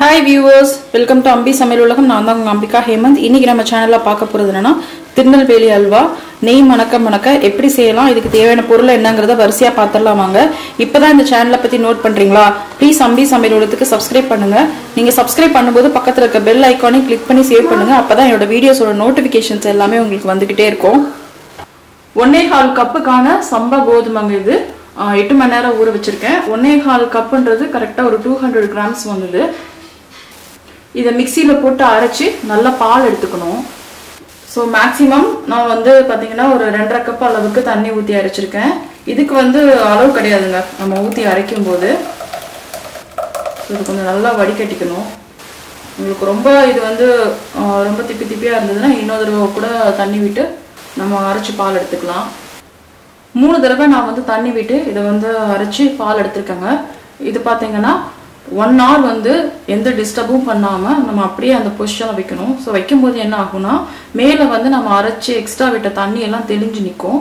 Hi viewers welcome to Ambi சமையல் உலகம் நான் தான் உங்கள் அம்பிகா ஹேமந்த். இன்னைக்கு நம்ம சேனலில் பார்க்க போகிறது என்னன்னா திருநெல்வேலி அல்வா. நெய் மணக்க மணக்க எப்படி செய்யலாம் இதுக்கு தேவையான பொருள் என்னங்கிறத வரிசையாக பார்த்துடலாம் வாங்க. இப்போ தான் இந்த சேனலை பற்றி நோட் பண்ணுறீங்களா ப்ளீஸ் அம்பி சமையல் உலகத்துக்கு சப்ஸ்கிரைப் பண்ணுங்கள் நீங்கள் சப்ஸ்கிரைப் பண்ணும்போது பக்கத்தில் இருக்க பெல் ஐக்கானையும் கிளிக் பண்ணி சேவ் பண்ணுங்கள் அப்போ தான் என்னோட வீடியோஸோட நோட்டிஃபிகேஷன்ஸ் எல்லாமே உங்களுக்கு வந்துக்கிட்டே இருக்கும். ஒன்னே கால் கப்புக்கான சம்பா கோதுமைங்க இது. எட்டு மணி நேரம் ஊற வச்சிருக்கேன். ஒன்னே கால் கப்புன்றது கரெக்டாக ஒரு டூ ஹண்ட்ரட் கிராம்ஸ் வந்தது. இதை மிக்சியில் போட்டு அரைச்சி நல்லா பால் எடுத்துக்கணும். ஸோ மேக்ஸிமம் நான் வந்து பார்த்தீங்கன்னா ஒரு ரெண்டரை கப் அளவுக்கு தண்ணி ஊற்றி அரைச்சிருக்கேன். இதுக்கு வந்து அளவு கிடையாதுங்க. நம்ம ஊற்றி அரைக்கும் போது இது கொஞ்சம் நல்லா வடிகட்டிக்கணும். உங்களுக்கு ரொம்ப இது வந்து ரொம்ப திப்பி திப்பியாக இருந்ததுன்னா இன்னொரு தடவை கூட தண்ணி விட்டு நம்ம அரைச்சி பால் எடுத்துக்கலாம். மூணு தடவை நான் வந்து தண்ணி விட்டு இதை வந்து அரைச்சி பால் எடுத்துருக்கேங்க. இது பார்த்தீங்கன்னா ஒன் ஹவர் வந்து எந்த டிஸ்டர்பும் பண்ணாமல் நம்ம அப்படியே அந்த பொசிஷனில் வைக்கணும். ஸோ வைக்கும்போது என்ன ஆகும்னா மேலே வந்து நம்ம அரைச்சி எக்ஸ்ட்ரா விட்ட தண்ணி எல்லாம் தெளிஞ்சு நிற்கும்.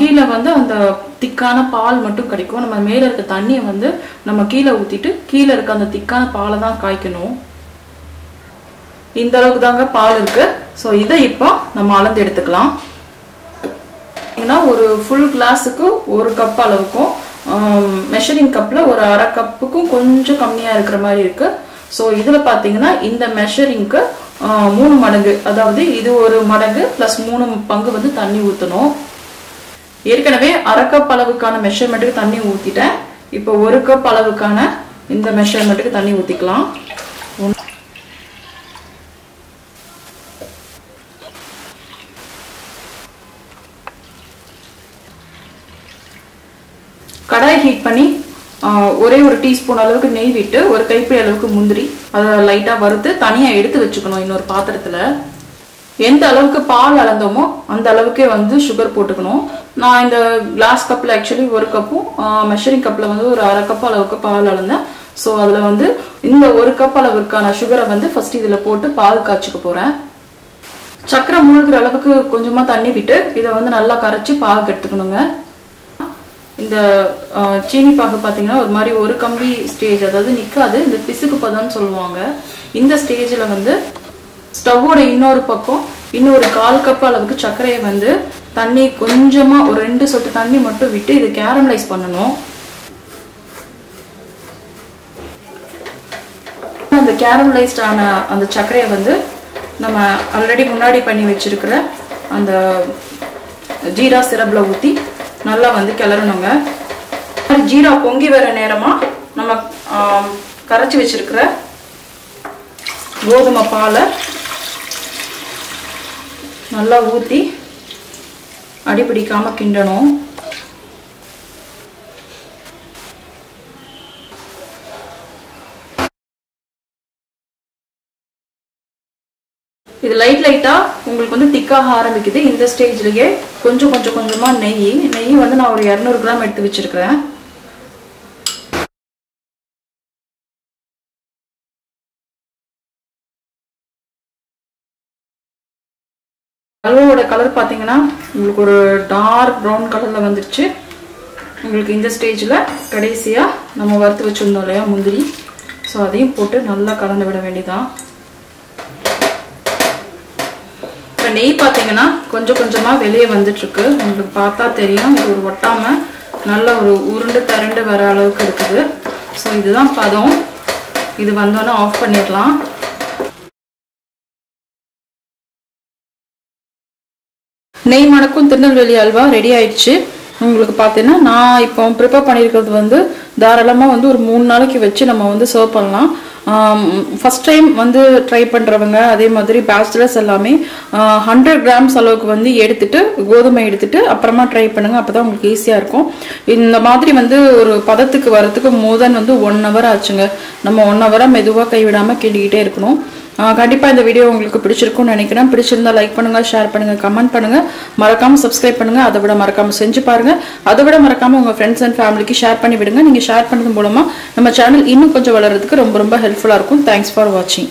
கீழே வந்து அந்த திக்கான பால் மட்டும் கிடைக்கும். நம்ம மேலே இருக்க தண்ணியை வந்து நம்ம கீழே ஊற்றிட்டு கீழே இருக்க அந்த திக்கான பாலை தான் காய்க்கணும். இந்த அளவுக்கு தாங்க பால் இருக்கு. ஸோ இதை இப்போ நம்ம அளந்து எடுத்துக்கலாம். ஏன்னா ஒரு ஃபுல் கிளாஸுக்கு ஒரு கப் அளவுக்கும் மெஷரிங் கப்பில் ஒரு அரை கப்புக்கும் கொஞ்சம் கம்மியாக இருக்கிற மாதிரி இருக்கு. ஸோ இதில் பார்த்தீங்கன்னா இந்த மெஷரிங்க்கு மூணு மடங்கு. அதாவது இது ஒரு மடங்கு ப்ளஸ் மூணு பங்கு வந்து தண்ணி ஊற்றணும் ஏற்கனவே அரை கப் அளவுக்கான மெஷர்மெண்ட்டுக்கு தண்ணி ஊற்றிட்டேன் இப்போ ஒரு கப் அளவுக்கான இந்த மெஷர்மெண்ட்டுக்கு தண்ணி ஊற்றிக்கலாம் கடாய் ஹீட் பண்ணி ஒரே ஒரு டீஸ்பூன் அளவுக்கு நெய் விட்டு ஒரு கைப்பிடி அளவுக்கு முந்திரி அதை லைட்டாக வறுத்து தனியாக எடுத்து வச்சுக்கணும் இன்னொரு பாத்திரத்தில். எந்த அளவுக்கு பால் அளந்தோமோ அந்த அளவுக்கே வந்து சுகர் போட்டுக்கணும். நான் இந்த கிளாஸ் கப்பில் ஆக்சுவலி ஒரு கப்பும் மெஷரிங் கப்பில் வந்து ஒரு அரை கப் அளவுக்கு பால் அளந்தேன். ஸோ அதில் வந்து இந்த ஒரு கப் அளவுக்கான சுகரை வந்து ஃபஸ்ட் இதில் போட்டு பால் காய்ச்சிக்க போகிறேன் சக்கரை மூழ்கிற அளவுக்கு கொஞ்சமாக தண்ணி விட்டு இதை வந்து நல்லா கரைச்சி பாகு எடுத்துக்கணுங்க இந்த சீனி பாகு பார்த்தீங்கன்னா ஒரு மாதிரி ஒரு கம்பி ஸ்டேஜ் அதாவது நிற்காது இந்த பிசுக்கு பதம்னு சொல்லுவாங்க. இந்த ஸ்டேஜில் வந்து ஸ்டவ்வோட இன்னொரு பக்கம் இன்னொரு கால் கப் அளவுக்கு சர்க்கரையை வந்து தண்ணி கொஞ்சமாக ஒரு ரெண்டு சொட்டு தண்ணி மட்டும் விட்டு இது கேரமலைஸ் பண்ணணும். அந்த கேரமலைஸ்டான அந்த சர்க்கரையை வந்து நம்ம ஆல்ரெடி முன்னாடி பண்ணி வச்சிருக்கிற அந்த ஜீரா சிரப்பில் ஊற்றி நல்லா வந்து கிளறணுங்க. ஜீரா பொங்கி வர நேரமாக நம்ம கரைச்சி வச்சிருக்கிற கோதுமை பாலை நல்லா ஊற்றி அடிபிடிக்காமல் கிண்டணும். இது லைட் லைட்டா உங்களுக்கு வந்து திக்காக ஆரம்பிக்குது. இந்த ஸ்டேஜ்லயே கொஞ்சம் கொஞ்சம் கொஞ்சமா நெய். நெய் வந்து நான் ஒரு இரநூறு கிராம் எடுத்து வச்சிருக்கிறேன். அல்வாவோட கலர் பார்த்தீங்கன்னா உங்களுக்கு ஒரு டார்க் ப்ரௌன் கலரில் வந்துடுச்சு உங்களுக்கு இந்த ஸ்டேஜில் கடைசியாக நம்ம வறுத்து வச்சுருந்தோம் இல்லையா முந்திரி. ஸோ அதையும் போட்டு நல்லா கலந்து விட வேண்டியதான் இப்போ நெய் பார்த்தீங்கன்னா கொஞ்சம் கொஞ்சமாக வெளியே வந்துட்டுருக்கு. உங்களுக்கு பார்த்தா தெரியும். இது ஒரு ஒட்டாமல் நல்ல ஒரு உருண்டு திரண்டு வர அளவுக்கு இருக்குது. ஸோ இதுதான் பதம். இது வந்தோன்னே ஆஃப் பண்ணிடலாம். நெய் மணக்கும் திருநெல்வேலி அல்வா ரெடி ஆயிடுச்சு. உங்களுக்கு பார்த்தீங்கன்னா நான் இப்போ ப்ரிப்பேர் பண்ணியிருக்கிறது வந்து தாராளமாக வந்து ஒரு மூணு நாளைக்கு வச்சு நம்ம வந்து சர்வ் பண்ணலாம். ஃபஸ்ட் டைம் வந்து ட்ரை பண்ணுறவங்க அதே மாதிரி பேச்சுலர்ஸ் எல்லாமே ஹண்ட்ரட் கிராம்ஸ் அளவுக்கு வந்து எடுத்துட்டு கோதுமை எடுத்துட்டு அப்புறமா ட்ரை பண்ணுங்கள் அப்போ தான் உங்களுக்கு ஈஸியாக இருக்கும். இந்த மாதிரி வந்து ஒரு பதத்துக்கு வரத்துக்கு மோர் தென் வந்து ஒன் ஹவர் ஆச்சுங்க. நம்ம ஒன் ஹவராக மெதுவாக கைவிடாமல் கிண்டிக்கிட்டே இருக்கணும். கண்டிப்பாக இந்த வீடியோ உங்களுக்கு பிடிச்சிருக்கும்னு நினைக்கிறேன். பிடிச்சிருந்தா லைக் பண்ணுங்க ஷேர் பண்ணுங்கள் கமெண்ட் பண்ணுங்கள் மறக்காமல் சப்ஸ்கிரைப் பண்ணுங்க. அதை விட மறக்காமல் செஞ்சு பாருங்கள் அதை விட மறக்காமல் உங்கள் ஃப்ரெண்ட்ஸ் அண்ட் ஃபேமிலிக்கு ஷேர் பண்ணி விடுங்க. நீங்கள் ஷேர் பண்ணது மூலமாக நம்ம சேனல் இன்னும் கொஞ்சம் வளர்றதுக்கு ரொம்ப ரொம்ப ஹெல்ப்ஃபுல்லாக இருக்கும். தேங்க்ஸ் ஃபார் வாட்சிங்